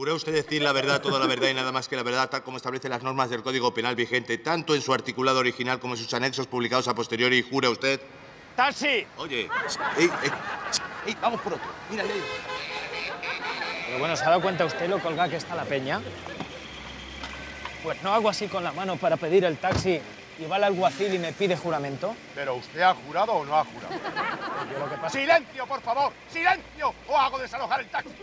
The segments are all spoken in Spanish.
¿Jura usted decir la verdad, toda la verdad y nada más que la verdad, tal como establecen las normas del Código Penal vigente, tanto en su articulado original como en sus anexos publicados a posteriori? ¿Jura usted? ¡Taxi! Oye, ey, ey, ey, vamos por otro. Mira, ahí. Pero bueno, ¿se ha dado cuenta usted lo colgada que está la peña? Pues no hago así con la mano para pedir el taxi y va el alguacil y me pide juramento. ¿Pero usted ha jurado o no ha jurado? Yo lo que pasa... ¡Silencio, por favor! ¡Silencio! ¡O hago desalojar el taxi!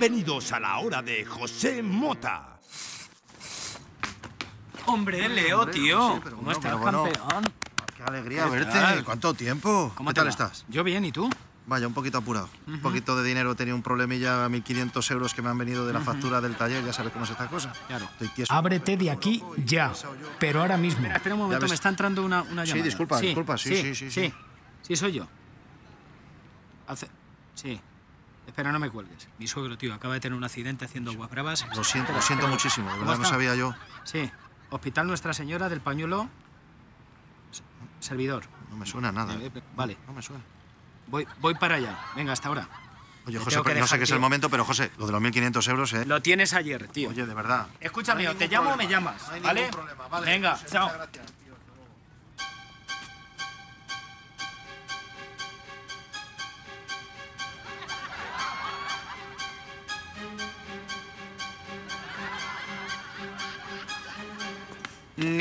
Bienvenidos a la hora de José Mota. Hombre, Leo, tío. ¿Cómo estás, campeón? Qué alegría ¿Qué verte. tal? ¿Cuánto tiempo? ¿Cómo ¿Qué tal va? estás? Yo bien, ¿y tú? Vaya, un poquito apurado. Un poquito de dinero. He tenido un problemilla, 1.500 euros que me han venido de la factura del taller. Ya sabes cómo es esta cosa. Claro. Estoy tieso. Ábrete de aquí ya, pero ahora mismo. Espera, espera un momento, me está entrando una, una Sí, llamada. disculpa, disculpa, sí, sí, sí, sí. Sí, soy yo. Hace... Sí. Espera, no me cuelgues. Mi suegro, tío, acaba de tener un accidente haciendo aguas bravas. Lo siento, lo siento muchísimo. De ¿Cómo verdad no sabía yo. Sí. Hospital Nuestra Señora del Pañuelo. Servidor. No me suena nada. Eh, eh, Vale, No me suena. voy, voy para allá. Venga, hasta ahora. Oye, José, no sé qué es el momento, pero José, lo de los 1.500 euros, ¿eh? Lo tienes ayer, tío. Oye, de verdad. Escúchame, No te llamo o me llamas, No hay ¿vale? ningún problema, vale. Venga, José, chao.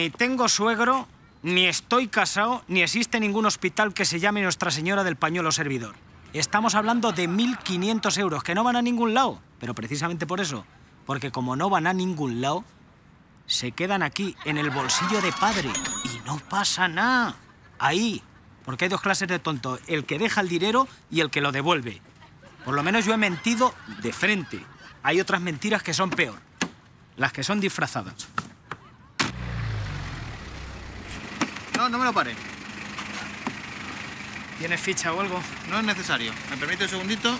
Tengo suegro, ni estoy casado, ni existe ningún hospital que se llame Nuestra Señora del Pañuelo Servidor. Estamos hablando de 1.500 euros, que no van a ningún lado. Pero precisamente por eso, porque como no van a ningún lado, se quedan aquí, en el bolsillo de padre. Y no pasa nada. Ahí. Porque hay dos clases de tonto, el que deja el dinero y el que lo devuelve. Por lo menos yo he mentido de frente. Hay otras mentiras que son peor. Las que son disfrazadas. No, no me lo pare. ¿Tienes ficha o algo? No es necesario. ¿Me permite un segundito?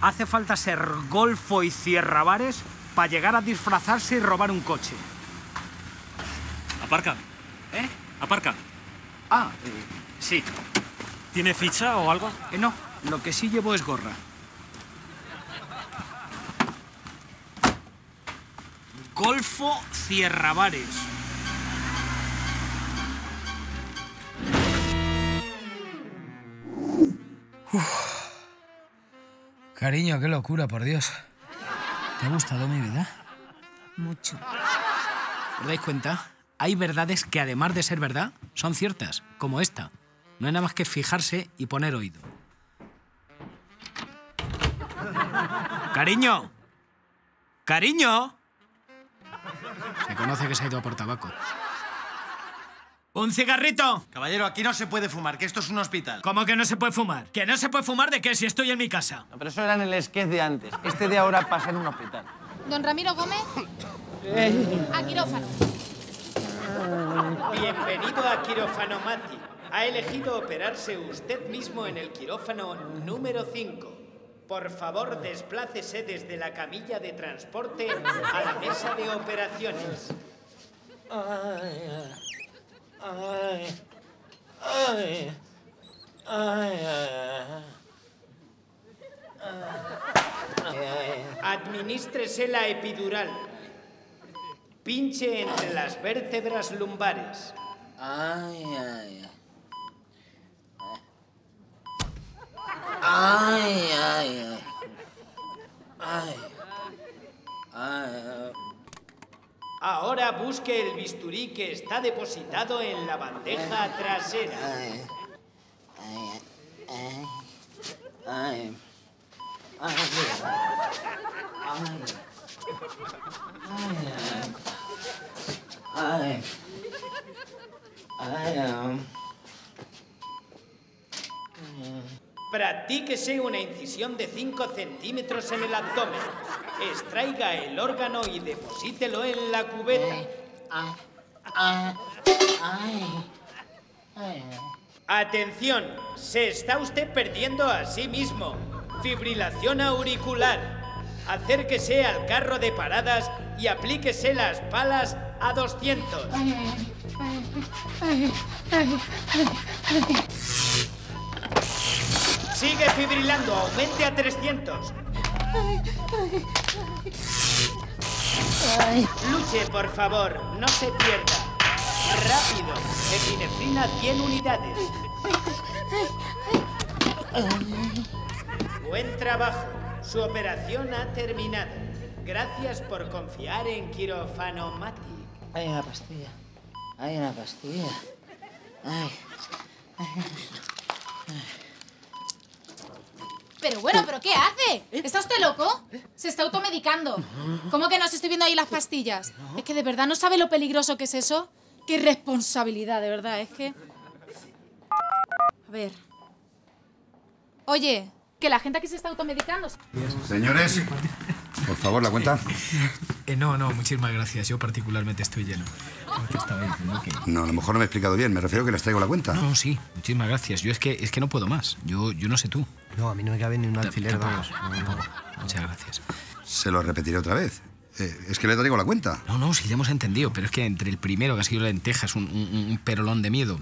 Hace falta ser golfo y cierrabares para llegar a disfrazarse y robar un coche. Aparca, ¿Eh? aparca. Ah, eh, sí. ¿Tiene ficha o algo? Eh, no, lo que sí llevo es gorra. Golfo Cierrabares. Cariño, qué locura, por Dios. ¿Te ha gustado mi vida? Mucho. ¿Os dais cuenta? Hay verdades que además de ser verdad, son ciertas, como esta. No hay nada más que fijarse y poner oído. Cariño. Cariño. Se conoce que se ha ido a por tabaco. ¡Un cigarrito! Caballero, aquí no se puede fumar, que esto es un hospital. ¿Cómo que no se puede fumar? ¿Que no se puede fumar de qué si estoy en mi casa? No, pero eso era en el sketch de antes. Este de ahora pasa en un hospital. Don Ramiro Gómez. A quirófano. Bienvenido a Quirófano Mati. Ha elegido operarse usted mismo en el quirófano número 5. Por favor, desplácese desde la camilla de transporte a la mesa de operaciones. Administrese la epidural. Pinche entre las vértebras lumbares. Ay, ay, ay. Ahora busque el bisturí que está depositado en la bandeja trasera. Practíquese una incisión de 5 centímetros en el abdomen. Extraiga el órgano y deposítelo en la cubeta. Ay. Atención, se está usted perdiendo a sí mismo. Fibrilación auricular. Acérquese al carro de paradas y aplíquese las palas a 200. Sigue fibrilando, aumente a 300. Luche, por favor, no se pierda. Rápido, epinefrina 100 unidades. Buen trabajo, su operación ha terminado. Gracias por confiar en Quirófano Mati. Hay una pastilla. Hay una pastilla. Ay. Pero bueno, ¿pero qué hace? ¿Está usted loco? Se está automedicando. ¿Cómo que no se estoy viendo ahí las pastillas? Es que de verdad no sabe lo peligroso que es eso. Qué responsabilidad, de verdad, es que... A ver. Oye, que la gente aquí se está automedicando. Señores, por favor, la cuenta. Eh, no, no, muchísimas gracias. Yo particularmente estoy lleno. Que... No, a lo mejor no me he explicado bien. Me refiero a que les traigo la cuenta. No, sí, muchísimas gracias. Yo es que, es que no puedo más. Yo, yo no sé tú. No, a mí no me cabe ni un alfiler, Tampoco. vamos. Muchas gracias. Se lo repetiré otra vez. Eh, es que le traigo la cuenta. No, no, sí le hemos entendido, pero es que entre el primero, que ha sido lentejas, un, un, un perolón de miedo,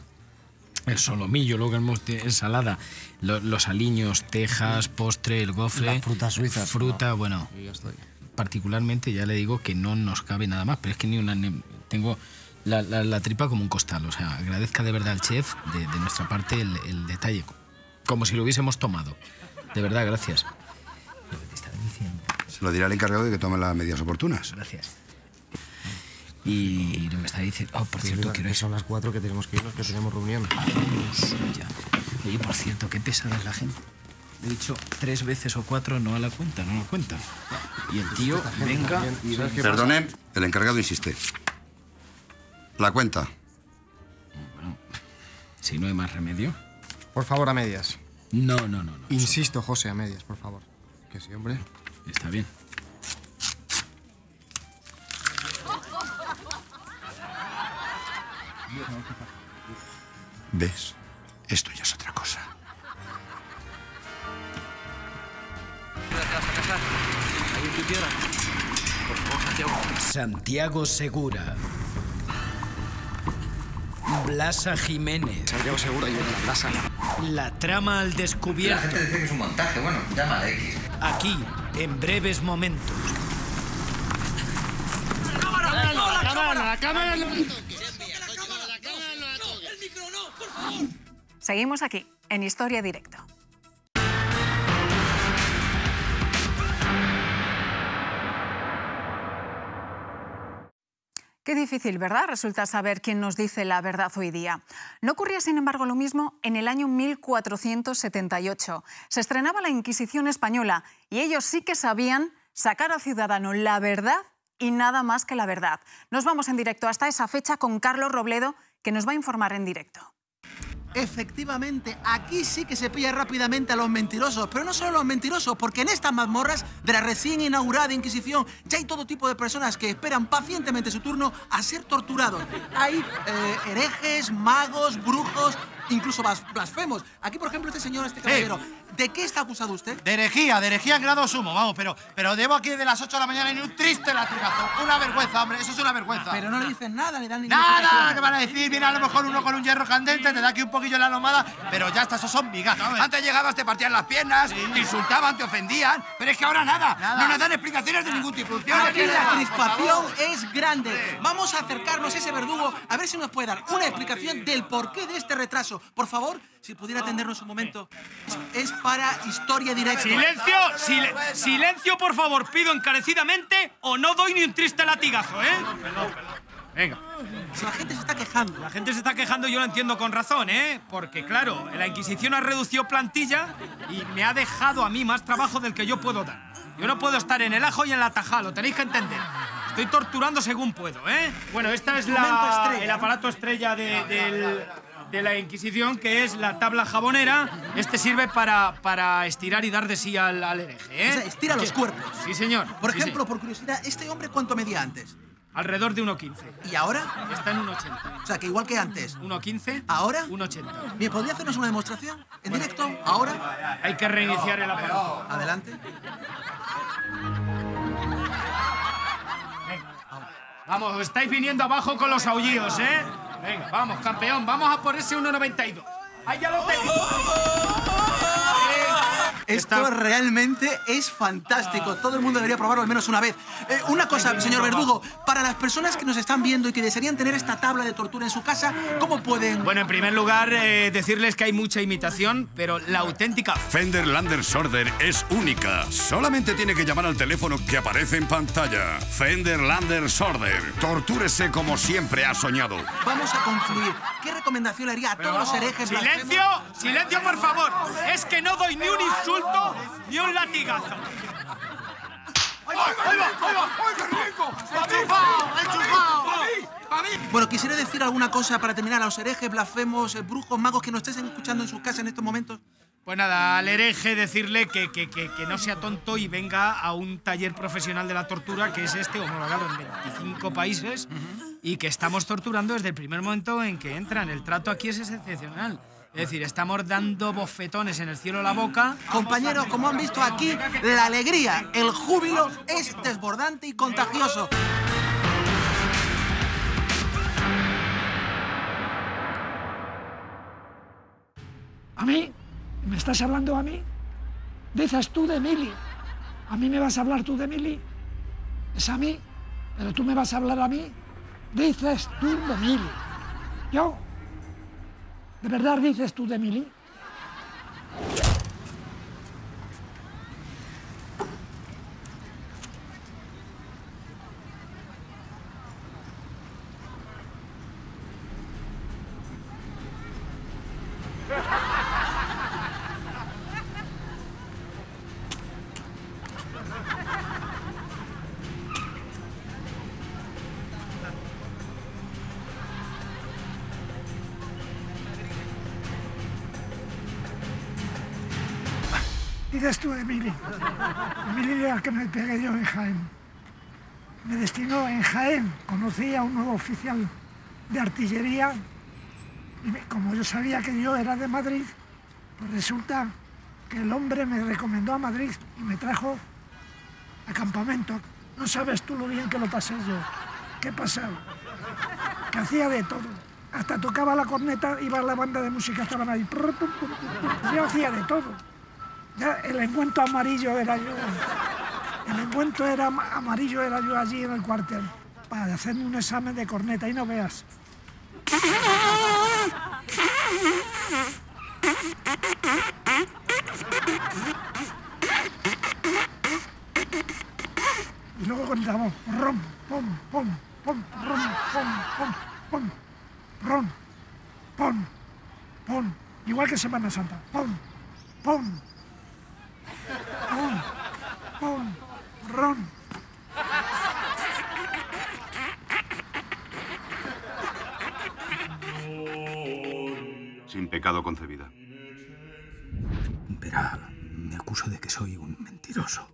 el solomillo, luego hemos de ensalada, lo- los aliños, tejas, postre, el gofre. Frutas suizas, Fruta, no. bueno. Yo ya estoy. Particularmente ya le digo que no nos cabe nada más, pero es que ni una. ni- tengo la, la- la tripa como un costal. O sea, agradezca de verdad al chef, de, de nuestra parte, el, el detalle. Como si lo hubiésemos tomado. De verdad, gracias. Lo que te estaba diciendo. Se lo diré al encargado de que tome las medidas oportunas. Gracias. Y lo que está diciendo. Oh, por cierto, quiero que son las cuatro que tenemos que irnos, que tenemos reunión. Ya. Oye, por cierto, qué pesada es la gente. He dicho tres veces o cuatro no a la cuenta, no a la cuenta. Y el tío, venga. y Perdone, el encargado insiste. La cuenta. Si no hay más remedio. Por favor, a medias. No, no, no, no. Insisto, José, a medias, por favor. Que sí, hombre. Está bien. ¿Ves? Esto ya es otra cosa. Santiago Segura. Blasa Jiménez. Santiago Segura y la plaza. La trama al descubierto. dice que es un montaje, bueno, llámale X. Aquí, en breves momentos. Seguimos aquí, en Historia Directo. Qué difícil, ¿verdad? Resulta saber quién nos dice la verdad hoy día. No ocurría, sin embargo, lo mismo en el año 1478. Se estrenaba la Inquisición española y ellos sí que sabían sacar al ciudadano la verdad y nada más que la verdad. Nos vamos en directo hasta esa fecha con Carlos Robledo, que nos va a informar en directo. Efectivamente, aquí sí que se pilla rápidamente a los mentirosos, pero no solo a los mentirosos, porque en estas mazmorras de la recién inaugurada Inquisición ya hay todo tipo de personas que esperan pacientemente su turno a ser torturados. Hay eh, herejes, magos, brujos, incluso blas- blasfemos. Aquí, por ejemplo, este señor, este caballero, ¿de qué está acusado usted? De herejía, de herejía en grado sumo, vamos, pero, pero debo aquí de las 8 de la mañana y ni un triste latigazo. Una vergüenza, hombre, eso es una vergüenza. Pero no le dicen nada, le dan ninguna Nada. ¿qué van a decir? Mira, a lo mejor uno con un hierro candente te da aquí un poquillo en la lomada, pero ya está, esos son migajas. Antes llegabas, te partían las piernas, te insultaban, te ofendían, pero es que ahora nada. No nos dan explicaciones de ningún tipo. Aquí la crispación es grande. Vamos a acercarnos a ese verdugo a ver si nos puede dar una explicación del porqué de este retraso. Por favor, si pudiera atendernos un momento. Es, para historia directa. ¡Silencio! Sil- ¡Silencio, por favor! Pido encarecidamente o no doy ni un triste latigazo, ¿eh? Venga. Si la gente se está quejando. La gente se está quejando, yo lo entiendo con razón, ¿eh? Porque, claro, la Inquisición ha reducido plantilla y me ha dejado a mí más trabajo del que yo puedo dar. Yo no puedo estar en el ajo y en la tajada, lo tenéis que entender. Estoy torturando según puedo, ¿eh? Bueno, esta es la, estrella, el aparato estrella de, del- de la Inquisición, que es la tabla jabonera. Este sirve para, para estirar y dar de sí al, al hereje, ¿eh? O sea, estira los cuerpos. Sí, señor. Por Sí, ejemplo, sí. por curiosidad, ¿este hombre cuánto medía antes? Alrededor de 1,15. ¿Y ahora? Está en 1,80. O sea, que igual que antes. 1,15. ¿Ahora? 1,80. Bien, ¿podría hacernos una demostración? ¿En directo? ¿Ahora? Hay que reiniciar el aparato. Adelante. Vamos, os estáis viniendo abajo con los aullidos, ¿eh? Venga, vamos, campeón, vamos a por ese 1,92. ¡Ahí ya lo tenéis! Esto realmente es fantástico. Todo el mundo debería probarlo al menos una vez. Eh, una cosa, señor Verdugo, para las personas que nos están viendo y que desearían tener esta tabla de tortura en su casa, ¿cómo pueden...? Bueno, en primer lugar, eh, decirles que hay mucha imitación, pero la auténtica... Fender Lander Sorder es única. Solamente tiene que llamar al teléfono que aparece en pantalla. Fender Lander Sorder. Tortúrese como siempre ha soñado. Vamos a concluir. ¿Qué recomendación le haría a todos los herejes ¡Silencio! ¡Silencio, por favor! Es que no doy ni un insulto ni un latigazo. ¡Ahí va, ahí va, ahí va! ¡Ay, qué rico! ¡Enchufado, enchufado! Bueno, quisiera decir alguna cosa para terminar a los herejes, blasfemos, eh, brujos, magos que nos estén escuchando en sus casas en estos momentos. Pues nada, al hereje decirle que, que, que, que no sea tonto y venga a un taller profesional de la tortura, que es este, homologado en 25 países, y que estamos torturando desde el primer momento en que entran. El trato aquí es excepcional. Es decir, estamos dando bofetones en el cielo a la boca. Compañeros, como han visto aquí, la alegría, el júbilo es desbordante y contagioso. ¿A mí? ¿Me estás hablando a mí? Dices tú de Mili. ¿A mí me vas a hablar tú de Mili? Es a mí, pero tú me vas a hablar a mí. Dices tú de Mili. Yo. ¿De verdad dices tú de Mili? Que me pegué yo en Jaén. Me destinó en Jaén. Conocí a un nuevo oficial de artillería y como yo sabía que yo era de Madrid, pues resulta que el hombre me recomendó a Madrid y me trajo a campamento. No sabes tú lo bien que lo pasé yo. ¿Qué pasaba? Que hacía de todo. Hasta tocaba la corneta, iba la banda de música, estaban ahí. Yo hacía de todo. Ya el encuentro amarillo era yo. El encuentro era ama- amarillo era yo allí en el cuartel para hacerme un examen de corneta y no veas. Y luego contamos rom, pom, pom, pom, rom, pom, pom, pom, rom, pom, pom. Igual que Semana Santa. Pom, pom, pom, pom, rom. Sin pecado concebida. Verá, me acuso de que soy un mentiroso.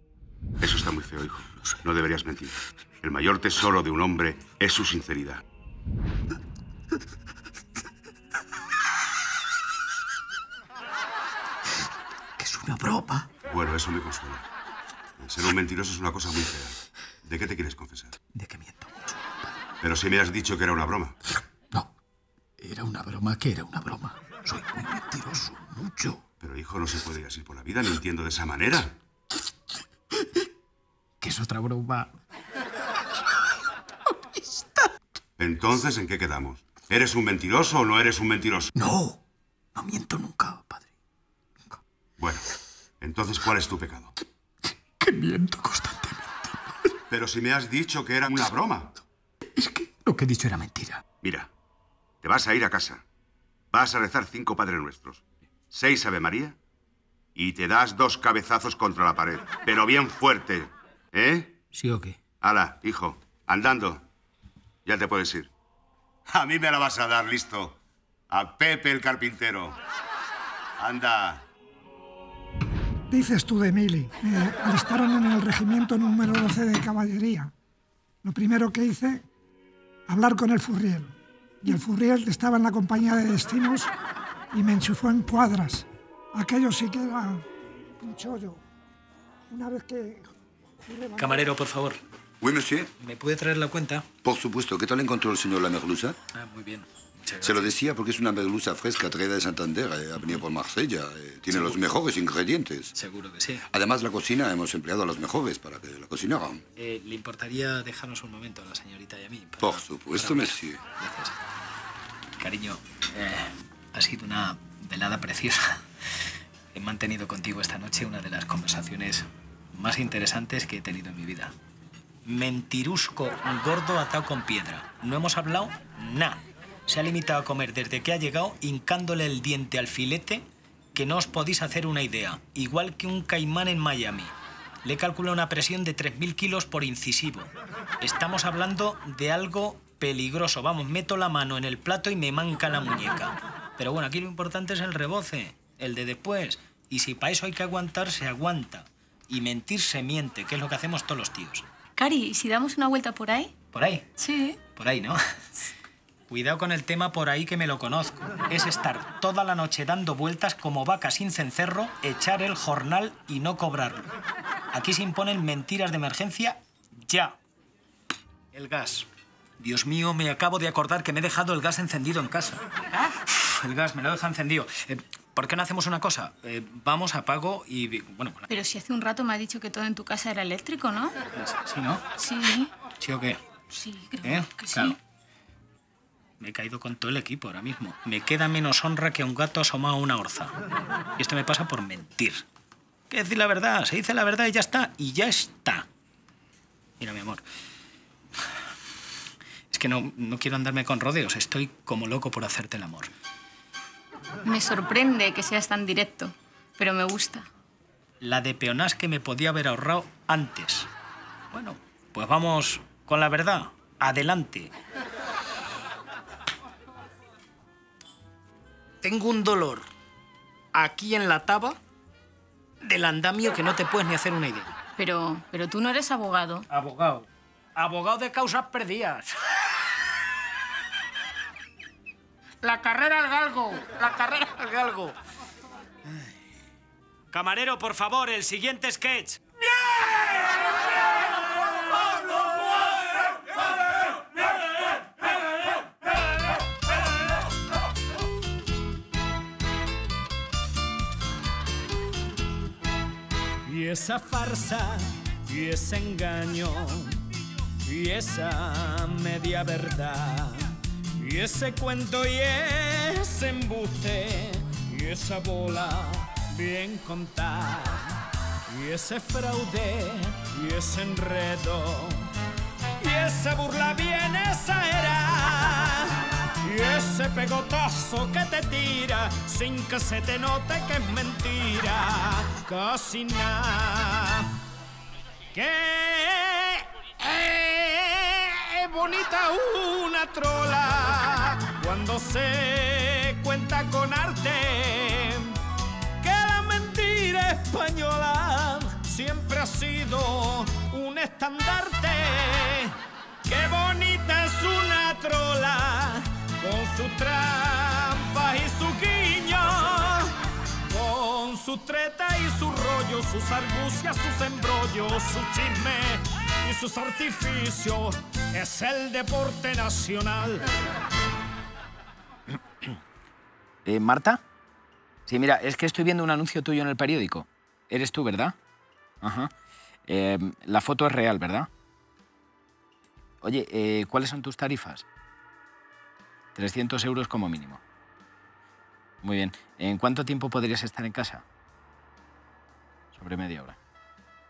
Eso está muy feo, hijo. No deberías mentir. El mayor tesoro de un hombre es su sinceridad. Que es una broma. Bueno, eso me consuela. Ser un mentiroso es una cosa muy fea. ¿De qué te quieres confesar? De que miento mucho. Pero si me has dicho que era una broma. Era una broma que era una broma. Soy muy mentiroso, mucho. Pero, hijo, no se puede ir así por la vida mintiendo de esa manera. Que es otra broma. Entonces, ¿en qué quedamos? ¿Eres un mentiroso o no eres un mentiroso? No, no miento nunca, padre. Bueno, entonces, ¿cuál es tu pecado? Que miento constantemente. Pero si me has dicho que era una broma. Lo que he dicho era mentira. Mira, te vas a ir a casa. Vas a rezar cinco Padres Nuestros, seis Ave María y te das dos cabezazos contra la pared. Pero bien fuerte, ¿eh? ¿Sí o qué? Hala, hijo, andando. Ya te puedes ir. A mí me la vas a dar, listo. A Pepe el carpintero. Anda. Dices tú de Mili. Me alistaron en el regimiento número 12 de caballería. Lo primero que hice hablar con el Furriel. Y el Furriel estaba en la compañía de destinos y me enchufó en cuadras. Aquello sí que era un chollo. Una vez que... Camarero, por favor. Oui, monsieur. ¿Me puede traer la cuenta? Por supuesto. ¿Qué tal encontró el señor la merluza? Ah, muy bien. Se lo decía porque es una merluza fresca traída de Santander, eh, ha venido por Marsella. eh, tiene Seguro. los mejores ingredientes. Seguro que sí. Además, la cocina hemos empleado a los mejores para que la cocinaran. Eh, ¿Le importaría dejarnos un momento a la señorita y a mí? para- Por supuesto, monsieur. Gracias. Cariño, ha sido una velada preciosa. He mantenido contigo esta noche una de las conversaciones más interesantes que he tenido en mi vida. Mentirusco gordo atado con piedra. No hemos hablado nada. Se ha limitado a comer desde que ha llegado hincándole el diente al filete que no os podéis hacer una idea. Igual que un caimán en Miami. Le calcula una presión de 3.000 kilos por incisivo. Estamos hablando de algo peligroso. Vamos, meto la mano en el plato y me manca la muñeca. Pero bueno, aquí lo importante es el reboce, el de después. Y si para eso hay que aguantar, se aguanta. Y mentir se miente, que es lo que hacemos todos los tíos. Cari, ¿y si damos una vuelta por ahí? ¿Por ahí? Sí. Por ahí, ¿no? Cuidado con el tema por ahí que me lo conozco. Es estar toda la noche dando vueltas como vaca sin cencerro, echar el jornal y no cobrarlo. Aquí se imponen mentiras de emergencia ya. El gas. Dios mío, me acabo de acordar que me he dejado el gas encendido en casa. Uf, El gas, me lo deja encendido. Eh, ¿Por qué no hacemos una cosa? Eh, vamos, apago y... Bueno, Pero si hace un rato me has dicho que todo en tu casa era eléctrico, ¿no? ¿sí, no? Sí, ¿Sí o qué? sí, creo ¿Eh? que sí. Claro. Me he caído con todo el equipo ahora mismo. Me queda menos honra que un gato asomado a una orza. Y esto me pasa por mentir. Que decir la verdad, se dice la verdad y ya está. Y ya está. Mira, mi amor. Es que no, no quiero andarme con rodeos. Estoy como loco por hacerte el amor. Me sorprende que seas tan directo, pero me gusta. La de peonás que me podía haber ahorrado antes. Bueno, pues vamos con la verdad. Adelante. Tengo un dolor aquí en la taba del andamio que no te puedes ni hacer una idea. Pero, pero tú no eres abogado. Abogado. Abogado de causas perdidas. La carrera al galgo. La carrera al galgo. Camarero, por favor, el siguiente sketch. Esa farsa, y ese engaño, y esa media verdad, y ese cuento y ese embuste, y esa bola bien contada, y ese fraude, y ese enredo, y esa burla bien esa era. Y ese pegotazo que te tira sin que se te note que es mentira, casi nada. Que es bonita una trola cuando se cuenta con arte. Que la mentira española siempre ha sido un estandarte. Qué bonita es una trola con sus trampas y su guiño, con su treta y su rollo, sus argucias, sus embrollos, su chisme y sus artificios. Es el deporte nacional. Eh, ¿Marta? Sí, mira, es que estoy viendo un anuncio tuyo en el periódico. Eres tú, ¿verdad? Ajá. Eh, la foto es real, ¿verdad? Oye, eh, ¿cuáles son tus tarifas? 300 euros como mínimo. Muy bien. ¿En cuánto tiempo podrías estar en casa? Sobre media hora.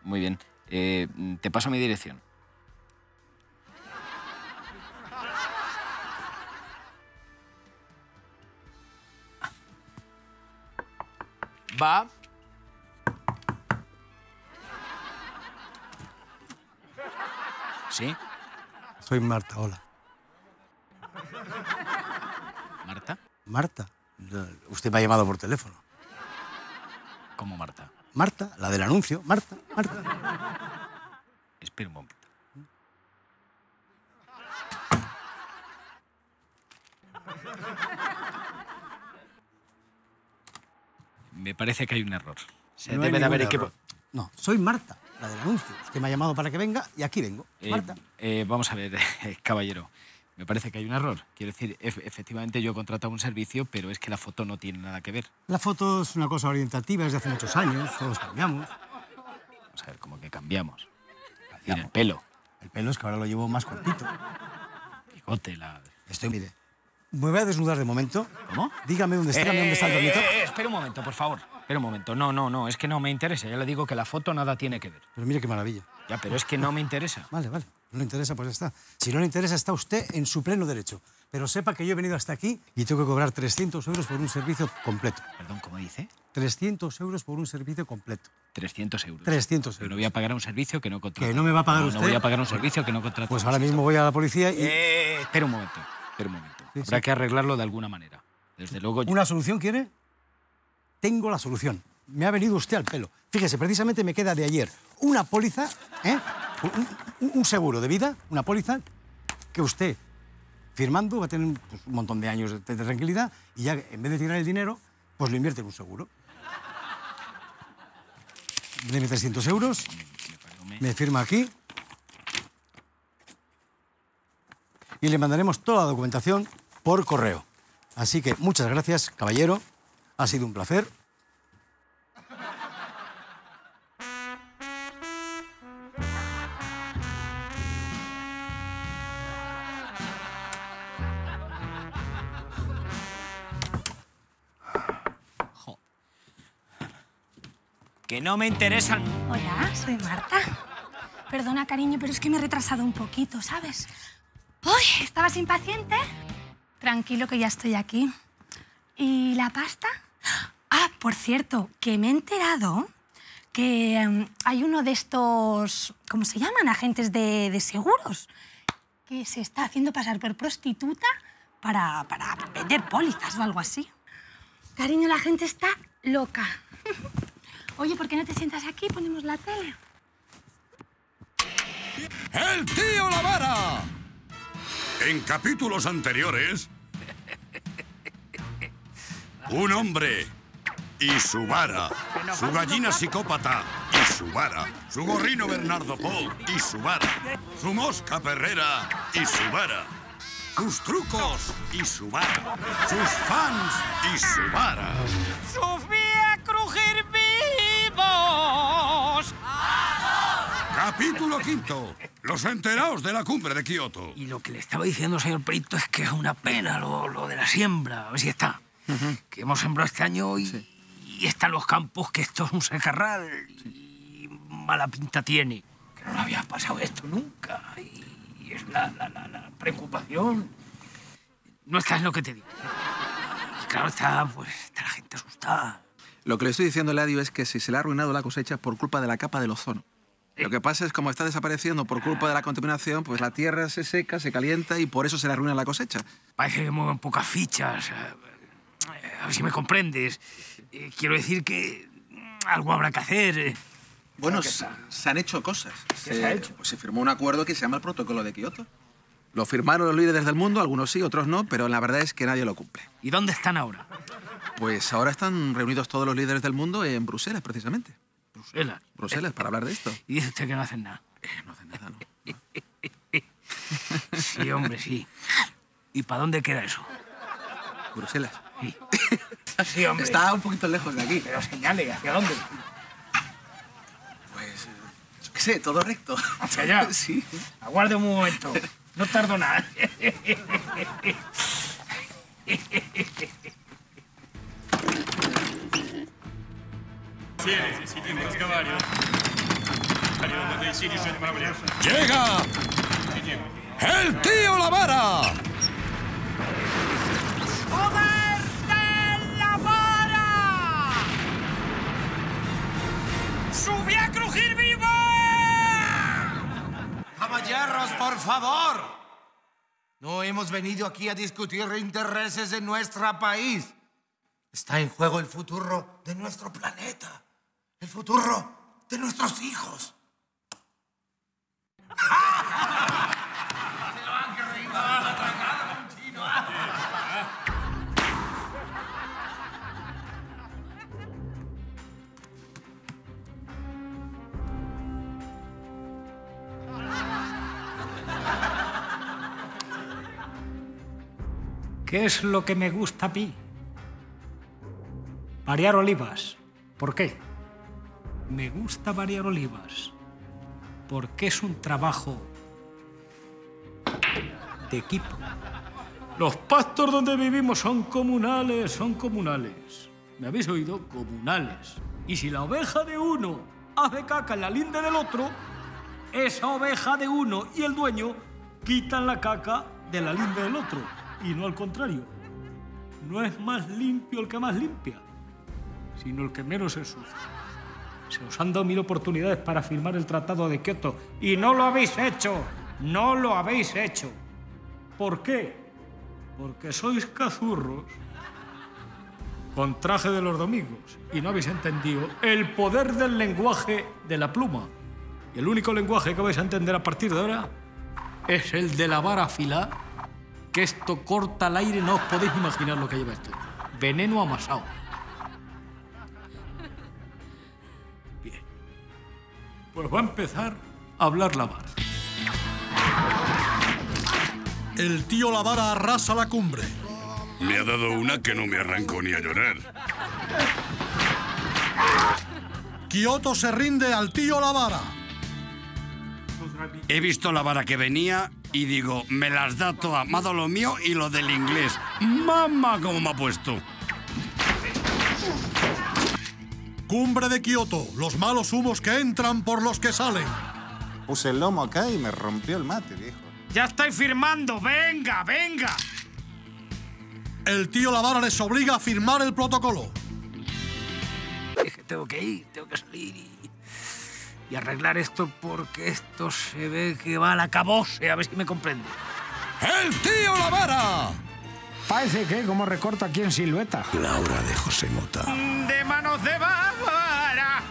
Muy bien. Eh, te paso mi dirección. Va. ¿Sí? Soy Marta, hola. ¿Marta? Marta. Usted me ha llamado por teléfono. ¿Cómo Marta? Marta, la del anuncio. Marta, Marta. Espera un momento. Me parece que hay un error. Se No debe de haber equipo. No, soy Marta, la del anuncio. Usted me ha llamado para que venga y aquí vengo. Eh, Marta. eh, vamos a ver, caballero. Me parece que hay un error. Quiero decir, ef- efectivamente yo he contratado un servicio, pero es que la foto no tiene nada que ver. La foto es una cosa orientativa desde hace muchos años, todos cambiamos. Vamos a ver, como que cambiamos. Decir, el pelo. El pelo es que ahora lo llevo más cortito. Bigote, la... Estoy, mire, me voy a desnudar de momento. ¿Cómo? Dígame dónde está, dígame dónde está el Eh, dormitorio. eh, eh, espera un momento, por favor. Espera un momento. No, no, no, es que no me interesa. Ya le digo que la foto nada tiene que ver. Pero mire qué maravilla. Ya, pero es que no me interesa. Vale, vale. No le interesa, pues ya está. Si no le interesa, está usted en su pleno derecho. Pero sepa que yo he venido hasta aquí y tengo que cobrar 300 euros por un servicio completo. Perdón, ¿cómo dice? 300 euros por un servicio completo. 300 euros. 300 Pero no voy a pagar un servicio que no contrato. ¿Que no me va a pagar No, usted? No voy a pagar un servicio que no contrato. Pues ahora mismo voy a la policía y... Eh, espera un momento, espera un momento. Sí, Habrá sí. que arreglarlo de alguna manera. Desde luego... yo- ¿Una solución quiere? Tengo la solución. Me ha venido usted al pelo. Fíjese, precisamente me queda de ayer una póliza, ¿eh? un, seguro de vida, una póliza que usted, firmando, va a tener pues, un montón de años de, de tranquilidad y ya en vez de tirar el dinero, pues lo invierte en un seguro. Deme 300 euros, me firma aquí y le mandaremos toda la documentación por correo. Así que muchas gracias, caballero. Ha sido un placer. Que no me interesan. Hola, soy Marta. Perdona, cariño, pero es que me he retrasado un poquito, ¿sabes? Uy, ¿estabas impaciente? Tranquilo que ya estoy aquí. ¿Y la pasta? Ah, por cierto, que me he enterado que em, hay uno de estos, ¿cómo se llaman? Agentes de, de seguros, que se está haciendo pasar por prostituta para, para vender pólizas o algo así. Cariño, la gente está loca. Oye, ¿por qué no te sientas aquí ponemos la tele? ¡El tío La Vara! En capítulos anteriores, un hombre y su vara, su gallina psicópata y su vara, su gorrino Bernardo Paul y su vara, su mosca perrera y su vara, sus trucos y su vara, sus fans y su vara. ¡Sofía Capítulo quinto. Los enterados de la cumbre de Kioto. Y lo que le estaba diciendo, señor Perito, es que es una pena lo, lo de la siembra. A ver si está. Que hemos sembrado este año y, y están los campos, que esto es un secarral. Y mala pinta tiene. Que no le había pasado esto nunca. Y es la, la- la- la preocupación. No está en lo que te digo. Y claro, está, pues, está la gente asustada. Lo que le estoy diciendo, Eladio, es que si se le ha arruinado la cosecha es por culpa de la capa del ozono. Lo que pasa es como está desapareciendo por culpa de la contaminación, pues la tierra se seca, se calienta y por eso se le arruina la cosecha. Parece que mueven pocas fichas. A ver si me comprendes. Eh, Quiero decir que mm, algo habrá que hacer. eh. Bueno, se, se han hecho cosas. ¿Qué se ha hecho? Pues se firmó un acuerdo que se llama el Protocolo de Kioto. Lo firmaron los líderes del mundo, algunos sí, otros no, pero la verdad es que nadie lo cumple. ¿Y dónde están ahora? Pues ahora están reunidos todos los líderes del mundo en Bruselas, precisamente. Bruselas. Bruselas, para hablar de esto. Y dice usted que no hacen nada. no hacen nada, ¿no? Sí, hombre, sí. ¿Y para dónde queda eso? Bruselas. Sí. Sí, hombre. Está un poquito lejos de aquí. Pero señale, ¿hacia dónde? Pues, eh, yo qué sé, todo recto. ¿Hacia allá? Sí. Aguarde un momento. No tardo nada. ¡Llega! ¡El tío La Vara! ¡Poder de la vara! ¡Subí a crujir vivo! Caballeros, por favor. No hemos venido aquí a discutir intereses de nuestro país. Está en juego el futuro de nuestro planeta el futuro de nuestros hijos. ¿Qué es lo que me gusta a mí? Variar olivas. ¿Por qué? Me gusta variar olivas. Porque es un trabajo de equipo. Los pastos donde vivimos son comunales, son comunales. ¿Me habéis oído? Comunales. Y si la oveja de uno hace caca en la linde del otro, esa oveja de uno y el dueño quitan la caca de la linde del otro. Y no al contrario. No es más limpio el que más limpia, sino el que menos ensucia. Se os han dado mil oportunidades para firmar el Tratado de Kioto y no lo habéis hecho. No lo habéis hecho. ¿Por qué? Porque sois cazurros con traje de los domingos y no habéis entendido el poder del lenguaje de la pluma. Y el único lenguaje que vais a entender a partir de ahora es el de la vara afilada, que esto corta el aire, no os podéis imaginar lo que lleva esto. Veneno amasado. Pues va a empezar a hablar la vara. El tío Lavara arrasa la cumbre. Me ha dado una que no me arrancó ni a llorar. Kioto se rinde al tío Lavara. He visto la vara que venía y digo, me las da todas. Me ha dado lo mío y lo del inglés. ¡Mamá, cómo me ha puesto! Cumbre de Kioto. Los malos humos que entran por los que salen. Puse el lomo acá y me rompió el mate, viejo. Ya estoy firmando. Venga, venga. El tío Lavara les obliga a firmar el protocolo. Es que tengo que ir, tengo que salir y, y arreglar esto porque esto se ve que va a la cabose. A ver si me comprende. ¡El tío Lavara! Parece que como recorto aquí en silueta. La hora de José Mota. De manos de Bárbara.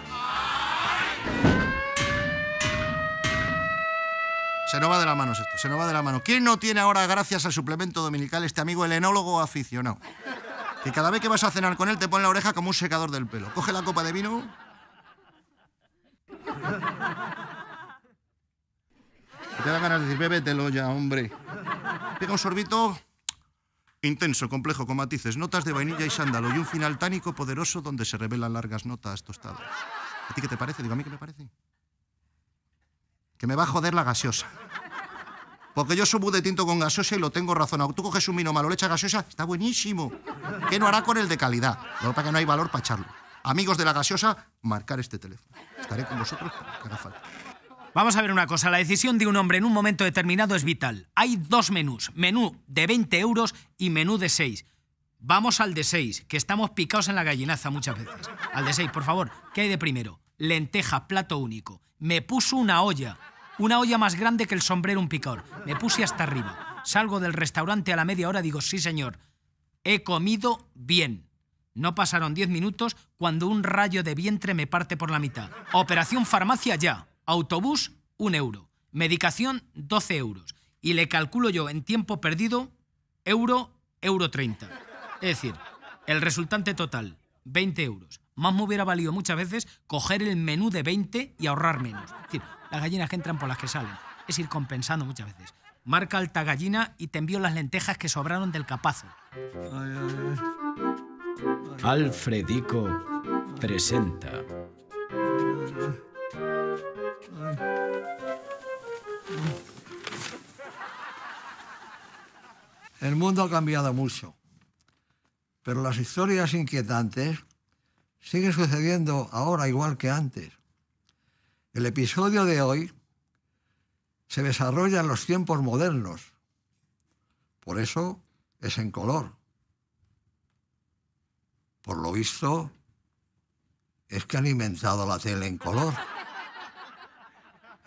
Se nos va de las manos esto, se nos va de la mano. ¿Quién no tiene ahora, gracias al suplemento dominical, este amigo el enólogo aficionado? Que cada vez que vas a cenar con él te pone la oreja como un secador del pelo. Coge la copa de vino. Te da ganas de decir, bébetelo ya, hombre. Pega un sorbito intenso, complejo, con matices, notas de vainilla y sándalo y un final tánico poderoso donde se revelan largas notas tostadas. ¿A ti qué te parece? Digo, ¿a mí qué me parece? Que me va a joder la gaseosa. Porque yo subo de tinto con gaseosa y lo tengo razonado. Tú coges un vino malo, le echas gaseosa, está buenísimo. ¿Qué no hará con el de calidad? Lo que no hay valor para echarlo. Amigos de la gaseosa, marcar este teléfono. Estaré con vosotros que haga falta. Vamos a ver una cosa, la decisión de un hombre en un momento determinado es vital. Hay dos menús, menú de 20 euros y menú de 6. Vamos al de 6, que estamos picados en la gallinaza muchas veces. Al de 6, por favor, ¿qué hay de primero? Lenteja, plato único. Me puso una olla, una olla más grande que el sombrero un picador. Me puse hasta arriba. Salgo del restaurante a la media hora, digo, sí señor, he comido bien. No pasaron 10 minutos cuando un rayo de vientre me parte por la mitad. Operación farmacia ya. Autobús, un euro. Medicación, 12 euros. Y le calculo yo en tiempo perdido, euro, euro 30. Es decir, el resultante total, 20 euros. Más me hubiera valido muchas veces coger el menú de 20 y ahorrar menos. Es decir, las gallinas que entran por las que salen. Es ir compensando muchas veces. Marca alta gallina y te envío las lentejas que sobraron del capazo. Alfredico presenta. El mundo ha cambiado mucho, pero las historias inquietantes siguen sucediendo ahora igual que antes. El episodio de hoy se desarrolla en los tiempos modernos, por eso es en color. Por lo visto, es que han inventado la tele en color.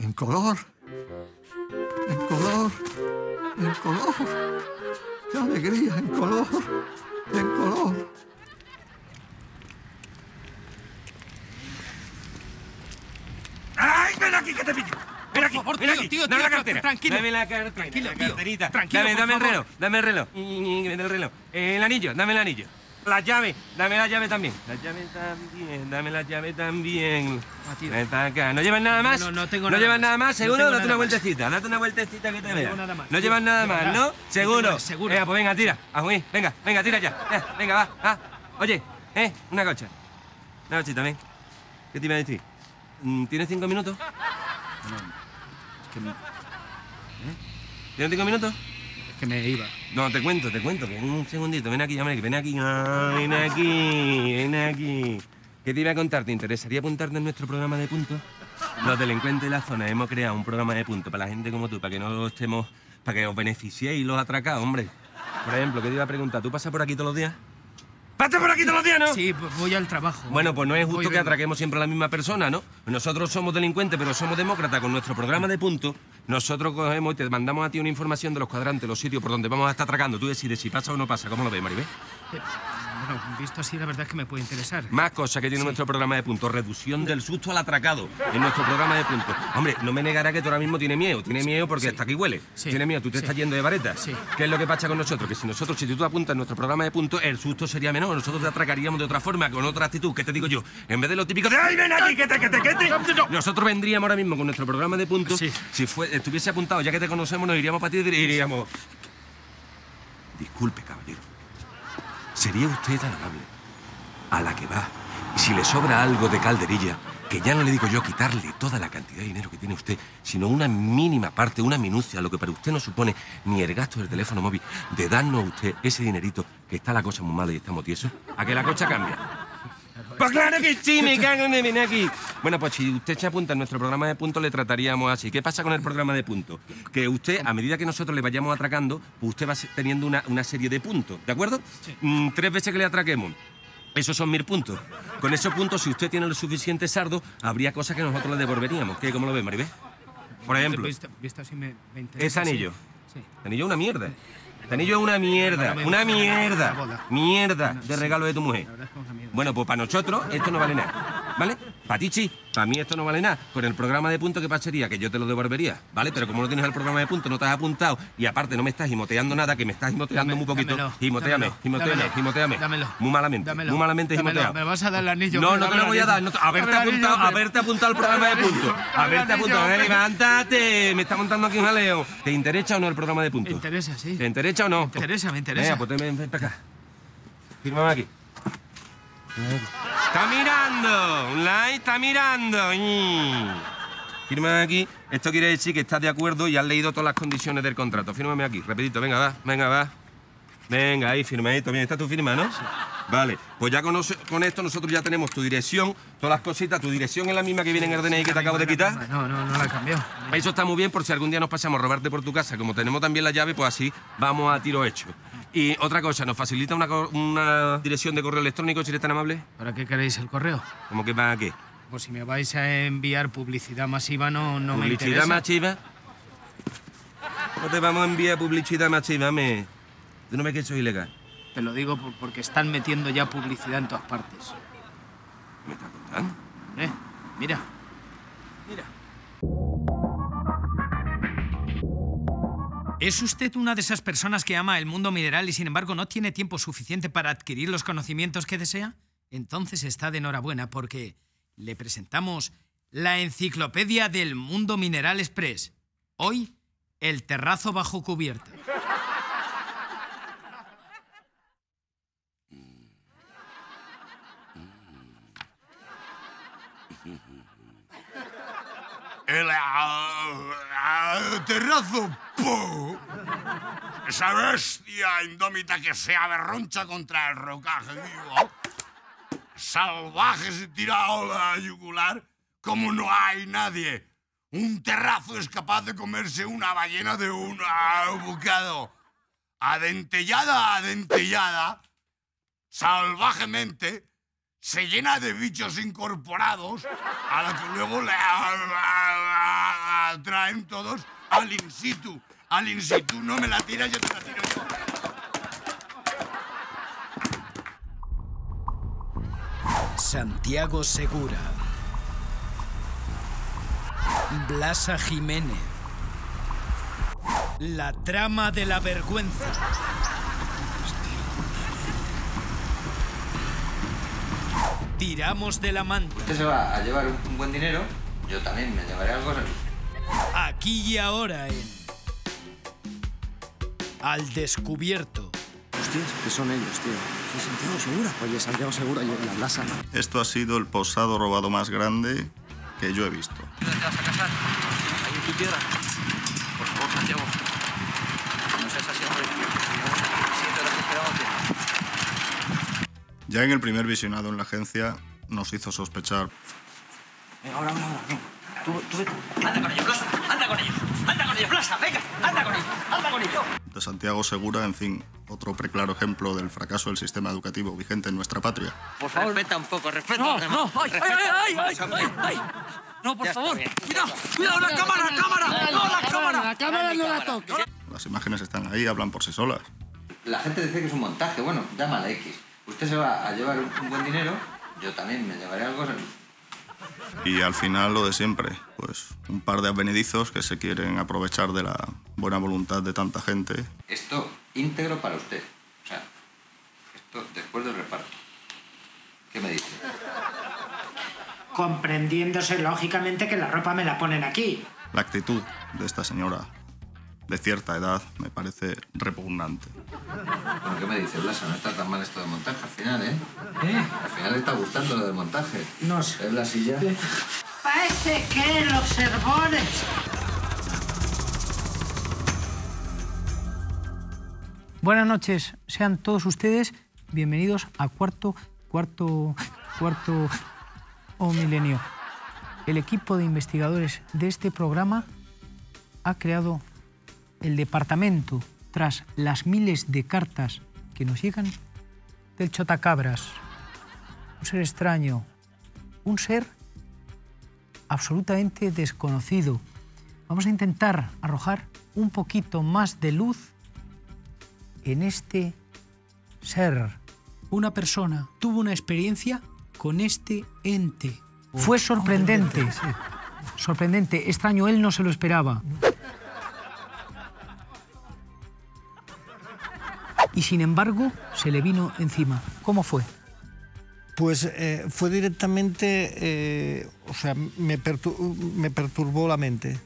En color. En color. En color. ¡Qué alegría! En color. En color. ¡Ay, ven aquí que te pillo! Ven aquí, ven aquí. tío, dame tío, la cartera. tranquilo. Dame la cartera. Tranquilo, la tío. carterita. Tranquilo, dame, por dame el favor. reloj, dame el reloj. Dame el reloj. El anillo, dame el anillo. La llave, dame la llave también. La llave también, dame la llave también. Vente acá. ¿No llevas nada más? No, no tengo ¿No nada llevas más. nada más? No ¿Seguro? tengo date una vueltecita, date una vueltecita que te No vea. tengo nada más. No llevas nada más, ¿no? no ¿Seguro? seguro. Venga, pues venga, tira. A Juan, venga, venga, tira ya. Eh, venga, va, va. Oye, eh, una cocha. Una cochita, ven. ¿Qué te iba a decir? Mm, ¿Tienes cinco minutos? Es que me, ¿Tienes cinco minutos? Que me iba. No, te cuento, te cuento. Un segundito, ven aquí, ven aquí. Ah, ven aquí, ven aquí. ¿Qué te iba a contar? ¿Te interesaría apuntarte en nuestro programa de puntos? Los delincuentes de la zona hemos creado un programa de puntos para la gente como tú, para que no estemos, para que os beneficiéis los atracados, hombre. Por ejemplo, ¿qué te iba a preguntar? ¿Tú pasas por aquí todos los días? ¿Pasas por aquí todos los días, no? Sí, pues voy al trabajo. Bueno, pues no es justo que atraquemos siempre a la misma persona, ¿no? Nosotros somos delincuentes, pero somos demócratas. Con nuestro programa de puntos, nosotros cogemos y te mandamos a ti una información de los cuadrantes, los sitios por donde vamos a estar atracando. Tú decides si pasa o no pasa. ¿Cómo lo ves, Maribel? Eh, Bueno, visto así, la verdad es que me puede interesar. Más cosas que tiene nuestro programa de puntos. Reducción del susto al atracado en nuestro programa de puntos. Hombre, no me negará que tú ahora mismo tienes miedo. Tienes miedo porque hasta aquí huele. Tienes miedo, tú te Sí. estás yendo de vareta. Sí. ¿Qué es lo que pasa con nosotros? Que si nosotros, si tú apuntas en nuestro programa de puntos, el susto sería menor. Nosotros te atracaríamos de otra forma, con otra actitud. ¿Qué te digo yo? En vez de lo típico de ¡Ay, ven aquí, que te, que te, que te! Nosotros vendríamos ahora mismo con nuestro programa de puntos. Si fue, estuviese apuntado, ya que te conocemos, nos iríamos para ti y diríamos... Disculpe, caballero. ¿Sería usted tan amable? A la que va. Y si le sobra algo de calderilla, que ya no le digo yo quitarle toda la cantidad de dinero que tiene usted, sino una mínima parte, una minucia, lo que para usted no supone ni el gasto del teléfono móvil, de darnos a usted ese dinerito, que está la cosa muy mala y estamos tiesos, a que la cosa cambia. Pues claro que sí, me cago en ven aquí. Bueno, pues si usted se apunta en nuestro programa de puntos, le trataríamos así. ¿Qué pasa con el programa de puntos? Que usted, a medida que nosotros le vayamos atracando, pues usted va teniendo una, una serie de puntos, ¿de acuerdo? Mm, tres veces que le atraquemos. Esos son mil puntos. Con esos puntos, si usted tiene lo suficiente sardo, habría cosas que nosotros le devolveríamos. ¿Qué? ¿Cómo lo ve, Maribel? Por ejemplo, me, me interesa. ese anillo. Sí. El anillo es una mierda. El anillo es una mierda. Una mierda. Mierda de regalo de tu mujer. La verdad es que es una mierda. Bueno, pues para nosotros esto no vale nada. ¿Vale? Para ti sí, para mí esto no vale nada. Con el programa de puntos, ¿qué pasaría? Que yo te lo devolvería, ¿vale? Pero como no tienes el programa de puntos, no te has apuntado y aparte no me estás gimoteando nada, que me estás gimoteando muy poquito. dámelo, Gimoteame, dámelo, gimoteame, dámelo, gimoteame. dámelo, Muy malamente, dámelo, muy malamente dámelo. gimoteado. Me vas a dar el anillo. No, hombre, no te dame lo el voy a anillo. dar. No te- haberte, Dame el anillo, apuntado, hombre. haberte apuntado al programa de dame el Haberte anillo, apuntado. hombre. Levántate. Me está montando aquí un jaleo. ¿Te interesa o no el programa de puntos? Me interesa, sí. ¿Te interesa o no? Me interesa, me interesa. Venga, pues ven para acá. Fírmame aquí. Está mirando. Like está mirando. Fírmame aquí. Esto quiere decir que estás de acuerdo y has leído todas las condiciones del contrato. Fírmame aquí. Repetito, venga, va. Venga, va. Venga, ahí, firmadito. Bien, está tu firma, ¿no? Vale. Pues ya con, esto nosotros ya tenemos tu dirección, todas las cositas. Tu dirección es la misma que viene en el DNI que te acabo de quitar. No, no, no la he cambiado. Eso está muy bien por si algún día nos pasamos a robarte por tu casa. Como tenemos también la llave, pues así vamos a tiro hecho. Y otra cosa, ¿nos facilita una, dirección de correo electrónico si eres tan amable? ¿Para qué queréis el correo? ¿Cómo que va a qué? Pues si me vais a enviar publicidad masiva, no, no me ¿Publicidad masiva? No te vamos a enviar publicidad masiva, me. ¿Tú no que eso es ilegal? Te lo digo por- porque están metiendo ya publicidad en todas partes. ¿Me estás contando? ¿Eh? Mira. Mira. ¿Es usted una de esas personas que ama el mundo mineral y sin embargo no tiene tiempo suficiente para adquirir los conocimientos que desea? Entonces está de enhorabuena porque le presentamos la Enciclopedia del Mundo Mineral Express. Hoy, el terrazo bajo cubierta. El ah, ah, Po. Esa bestia indómita que se aberroncha contra el rocaje vivo. Salvaje se tira a la yugular como no hay nadie. Un terrazo es capaz de comerse una ballena de un ah, bocado. Adentellada, adentellada, salvajemente, se llena de bichos incorporados a la que luego le traen todos al in situ. Al in situ, no me la tira, yo te la tiro yo. Santiago Segura. Blasa Jiménez. La trama de la vergüenza. Tiramos de la manta. Usted se va a llevar un, buen dinero, yo también me llevaré algo. Aquí y ahora en... Al descubierto. Hostias, ¿qué son ellos, tío? ¿Es Santiago Segura? Oye, Santiago Segura y la Blasa. Esto ha sido el posado robado más grande que yo he visto. ¿Te vas a casar? Ahí en tu tierra. Por favor, Santiago. No seas así, hombre. Siete horas esperándote. Ya en el primer visionado en la agencia nos hizo sospechar. Venga, ahora, ahora, ahora. Tú, tú. Anda con ellos, Blasa. Anda con ellos. Anda con ellos, Blasa. Venga, anda con ellos. Anda con ellos. de Santiago Segura, en fin, otro preclaro ejemplo del fracaso del sistema educativo vigente en nuestra patria. Por favor. Respeta un poco, respeta. No, no, ay, ay, ay, ay, ay, ay. No, por favor. Cuidado, cuidado, la cámara, la cámara. No, la cámara. La cámara no la toques. Las imágenes están ahí, hablan por sí solas. La gente dice que es un montaje. Bueno, llámala X. Usted se va a llevar un, buen dinero, yo también me llevaré algo. Y al final lo de siempre, pues un par de advenedizos que se quieren aprovechar de la buena voluntad de tanta gente. Esto íntegro para usted. O sea, esto después del reparto. ¿Qué me dice? Comprendiéndose lógicamente que la ropa me la ponen aquí. La actitud de esta señora de cierta edad me parece repugnante. Bueno, ¿qué me dice, Blasa? No está tan mal esto de montaje al final, ¿eh? Al final le está gustando lo del montaje. No sé. ¿Es Blasilla? Parece que los herbones. Buenas noches, sean todos ustedes bienvenidos a cuarto, cuarto, cuarto o milenio. El equipo de investigadores de este programa ha creado el departamento tras las miles de cartas que nos llegan del chotacabras. Un ser extraño, un ser absolutamente desconocido. Vamos a intentar arrojar un poquito más de luz en este ser. Una persona tuvo una experiencia con este ente. Fue sorprendente. Sorprendente, extraño, él no se lo esperaba. Y sin embargo, se le vino encima. ¿Cómo fue? Pues eh, fue directamente, eh, o sea, me, pertu- me perturbó la mente.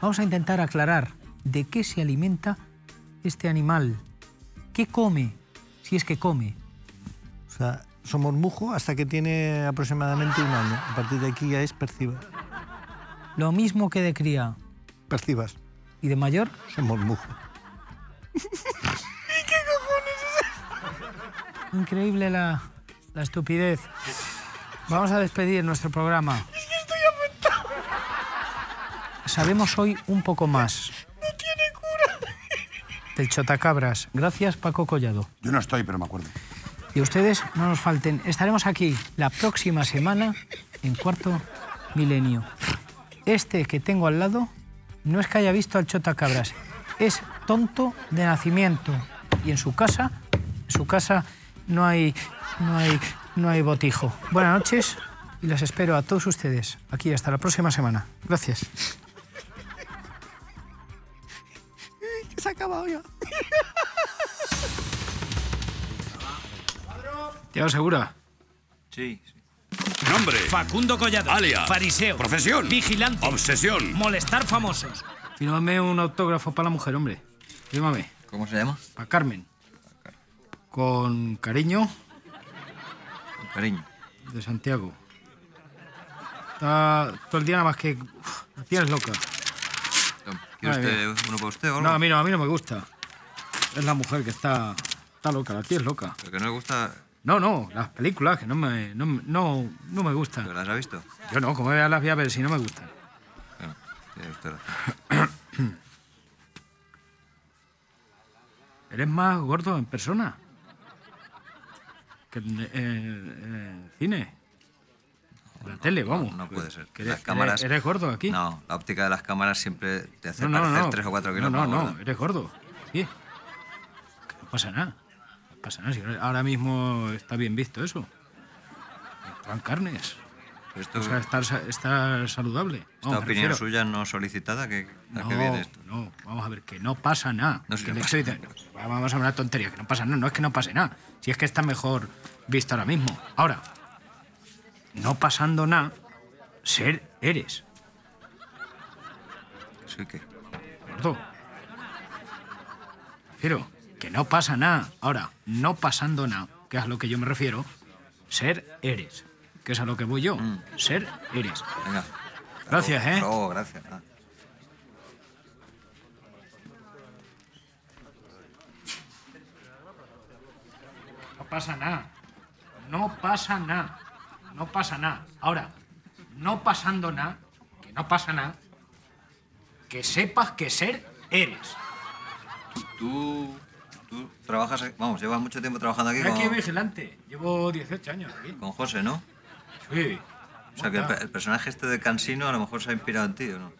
Vamos a intentar aclarar de qué se alimenta este animal. ¿Qué come? Si es que come. O sea, somos mujo hasta que tiene aproximadamente un año. A partir de aquí ya es perciba. Lo mismo que de cría. Percibas. ¿Y de mayor? Somos mujo. ¿Qué cojones es Increíble la, la estupidez. Vamos a despedir nuestro programa. Es que estoy afectado. Sabemos hoy un poco más No tiene cura. del chotacabras. Gracias, Paco Collado. Yo no estoy, pero me acuerdo. Y ustedes no nos falten. Estaremos aquí la próxima semana en Cuarto Milenio. Este que tengo al lado no es que haya visto al chotacabras, es tonto de nacimiento. Y en su casa, en su casa no hay, no hay, no hay botijo. Buenas noches y las espero a todos ustedes aquí hasta la próxima semana. Gracias. Se ya. ¿Te segura? Sí. Nombre. Facundo Collado. Alias. Fariseo. Profesión. Vigilante. Obsesión. Molestar famosos. Fírmame un autógrafo para la mujer, hombre. Fírmame. ¿Cómo se llama? Para Carmen. Con cariño. Con cariño. De Santiago. Está todo el día nada más que... Uf, la tienes loca. ¿Quiere usted uno para usted o algo? No, a mí no, a mí no me gusta. Es la mujer que está, está loca, la tía es loca. Lo que no le gusta... No, no, las películas que no me, no, no, no me gustan. ¿Pero las ha visto? Yo no, como veas las voy a ver si no me gustan. Bueno. Eres más gordo en persona. Que en, en- en el cine. En la tele, vamos. No puede ser. Que Las eres, cámaras... eres- eres gordo aquí. No, la óptica de las cámaras siempre te hace No, no, parecer no. 3 o 4 No, kilos no, no, gordo. eres gordo. Sí. Que no pasa nada. Pasa nada. si ahora mismo está bien visto eso. Entran carnes. Esto, O sea, estar, sa- estar saludable. esta opinión refiero. suya no solicitada, ¿qué, ¿a No, qué viene esto? no, vamos a ver, que no pasa nada. No, si Que pasa Vamos a una tontería, que no pasa nada. No es que no pase nada, si es que está mejor visto ahora mismo. Ahora, no pasando nada, ser eres. ¿Sí qué? Gordo. Refiero, que no pasa nada. Ahora, no pasando nada, que es a lo que yo me refiero, ser eres. Que es a lo que voy yo. Ser eres. Mm. Venga. Gracias, ¿eh? Oh, gracias. Ah. No pasa nada. No pasa nada. No pasa nada. Ahora, no pasando nada, que no pasa nada, que sepas que ser eres. Tú, tú trabajas, vamos, llevas mucho tiempo trabajando aquí aquí vigilante. Llevo 18 años aquí. con José, ¿no? Sí. O sea, que el, el personaje este de Cansino a lo mejor se ha inspirado en ti, ¿o no?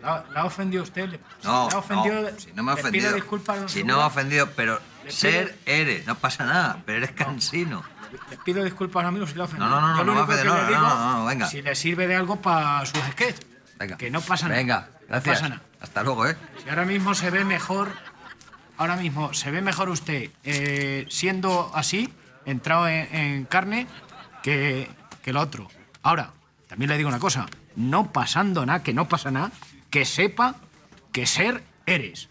¿La, la ha ofendido usted? ¿Le, No, ¿Le ha ofendido? no, si no me ha ofendido. pido disculpas. don Si no me ha ofendido, pero ser eres, no pasa nada, pero eres Cansino. Le pido disculpas ahora mismo si le ha ofendido. No, no, no, Yo no lo me ofende, no, no, digo, no, no, venga. Si le sirve de algo para sus sketches. Venga. Que no pasa nada. Venga, No gracias. pasa nada. Hasta luego, ¿eh? Si ahora mismo se ve mejor, ahora mismo se ve mejor usted eh, siendo así, entrado en, en carne, que, que el otro. Ahora, también le digo una cosa, no pasando nada, que no pasa nada, que sepa que ser eres.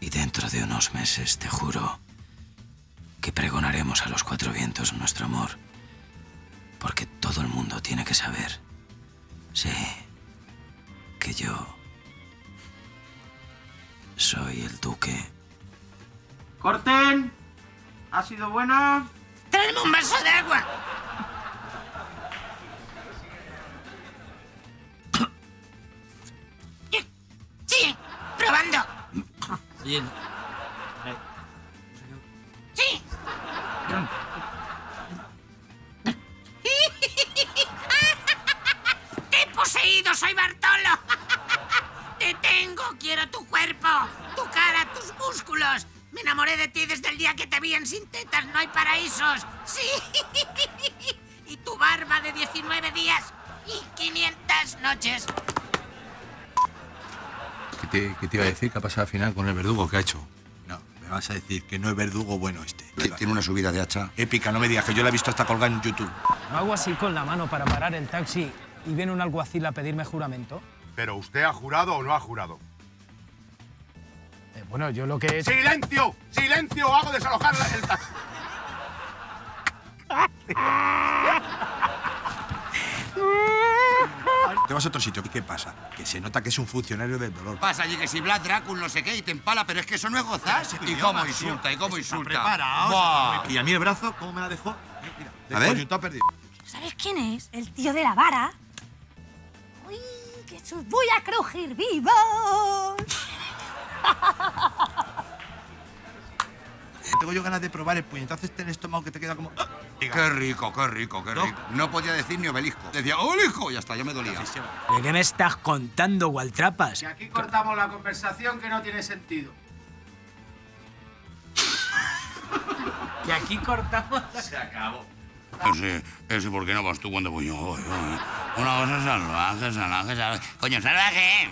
Y dentro de unos meses, te juro, que pregonaremos a los cuatro vientos nuestro amor. Porque todo el mundo tiene que saber. Sí, que yo soy el duque. ¡Corten! ¿Ha sido buena? ¡Tráeme un vaso de agua! Sí, probando. Oye, ¡Soy Bartolo! ¡Te tengo! ¡Quiero tu cuerpo! ¡Tu cara! ¡Tus músculos! Me enamoré de ti desde el día que te vi en Sin Tetas No Hay Paraísos. ¡Sí! Y tu barba de 19 días y 500 noches. ¿Qué te, qué te iba a decir? ¿Qué ha pasado al final con el verdugo? ¿Qué ha hecho? No, me vas a decir que no es verdugo bueno este. Tiene una subida de hacha. Épica, no me digas que yo la he visto hasta colgada en YouTube. ¿No hago así con la mano para parar el taxi y viene un alguacil a pedirme juramento? ¿Pero usted ha jurado o no ha jurado? Eh, bueno, yo lo que... ¡Silencio! ¡Silencio! ¡Hago desalojar la- el taxi! Te vas a otro sitio. ¿Y qué pasa? Que se nota que es un funcionario del dolor. Pasa allí que si Vlad Dracul no sé qué y te empala, pero es que eso no es gozar. ¿Y cómo insulta? ¿Y cómo insulta? preparaos. Buah. ¿Y a mí el brazo cómo me la dejó? A ver. Coyunto perdido. ¿Sabes quién es? El tío de la vara. ¡Uy, que sus voy a crujir vivos! Tengo yo ganas de probar el puñetazo este en el estómago que te queda como... ¡ah! Qué rico, qué rico, qué rico. No podía decir ni obelisco. Decía, obelisco, y ya está, ya me dolía. ¿De qué me estás contando, Waltrapas? Aquí cortamos la conversación que no tiene sentido. que aquí cortamos... Se acabó. Ese, ese, ¿por qué no vas tú cuando voy yo? Voy, voy. Una cosa salvaje, salvaje, salvaje. ¡Coño, salvaje!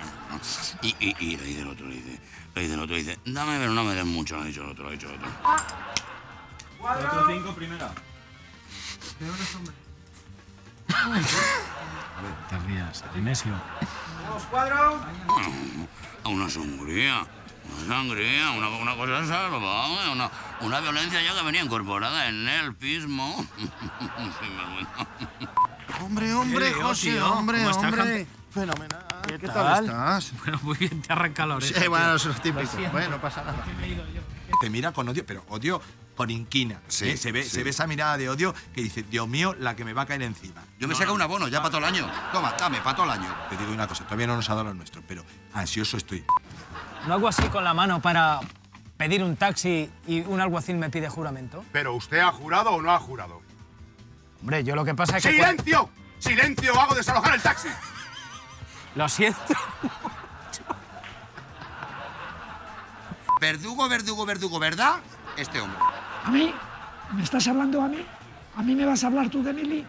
Y, y, y le dice el otro, le dice, le dice el otro, le dice, dame, pero no me des mucho, le ha dicho el otro, le ha dicho el otro. Cuatro. cinco primero. A ver, te rías, Nemesio. ¡Vamos, cuadro! A una sangría, una sangría, una, una cosa salvaje, una, una violencia ya que venía incorporada en el pismo. Hombre, hombre, José, tío. hombre, ¿Cómo estás, hombre. Fenomenal. ¿Qué, ¿Qué tal? tal estás? Bueno, muy bien, te arranca la oreja. Sí, bueno, eso es típico. Bueno, no pasa nada. Te mira con odio, pero odio con inquina. Sí, ¿eh? se, ve, sí. se ve esa mirada de odio que dice, Dios mío, la que me va a caer encima. Yo me saco un abono ya para todo el año. Toma, dame, para todo el año. Te digo una cosa, todavía no nos ha dado lo nuestro, pero ansioso estoy. ¿No hago así con la mano para pedir un taxi y un alguacil me pide juramento? ¿Pero usted ha jurado o no ha jurado? Hombre, yo lo que pasa es que... ¡Silencio! ¡Silencio! ¡Hago desalojar el taxi! Lo siento. Verdugo, verdugo, verdugo, ¿verdad? Este hombre. ¿A mí? ¿Me estás hablando a mí? ¿A mí me vas a hablar tú de Emily?